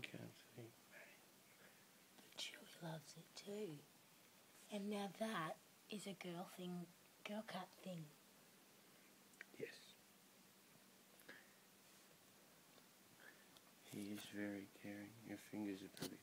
can't. But Chewy loves it too. And now that is a girl thing, girl cat thing. Yes. He is very caring. Your fingers are pretty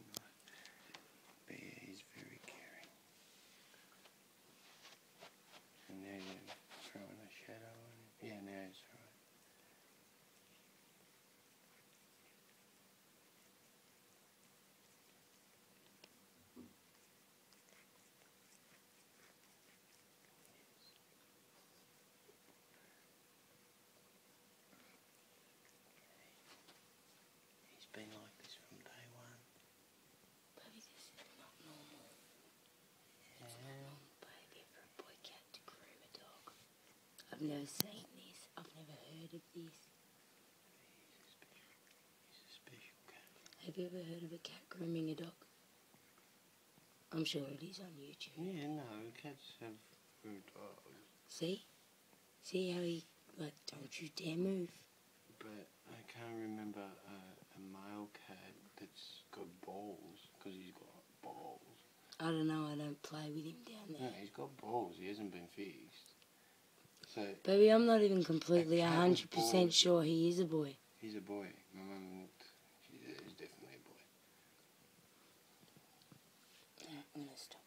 I've never seen this. I've never heard of this. He's a special, he's a special cat. Have you ever heard of a cat grooming a dog? I'm sure it is on YouTube. Yeah, no, cats have good dogs. See? See how he, like, don't you dare move. But I can't remember a, a male cat that's got balls, because he's got balls. I don't know, I don't play with him down No, there. he's got balls, he hasn't been fixed. So Baby, I'm not even completely hundred percent sure he is a boy. He's a boy. My mum looked. He's definitely a boy. I'm gonna stop.